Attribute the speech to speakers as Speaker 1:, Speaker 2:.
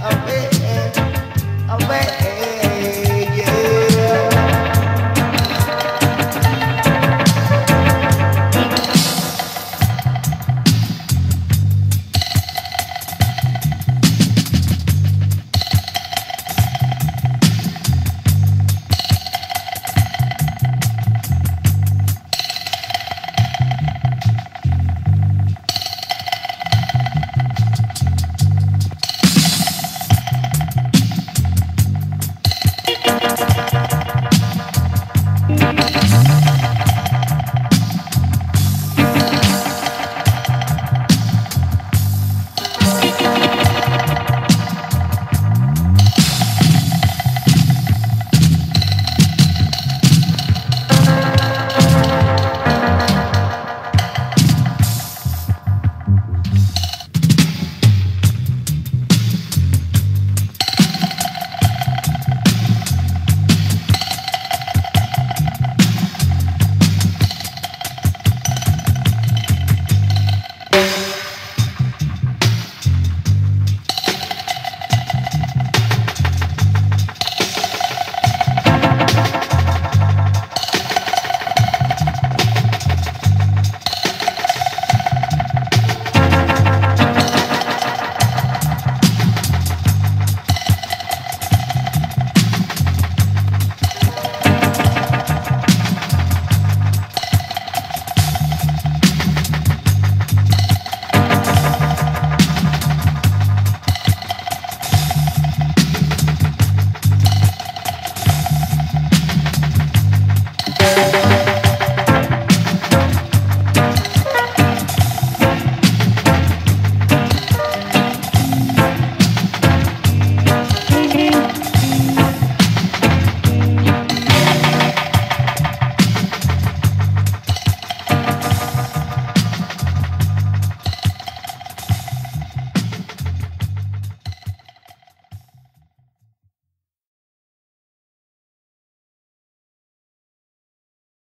Speaker 1: away, away.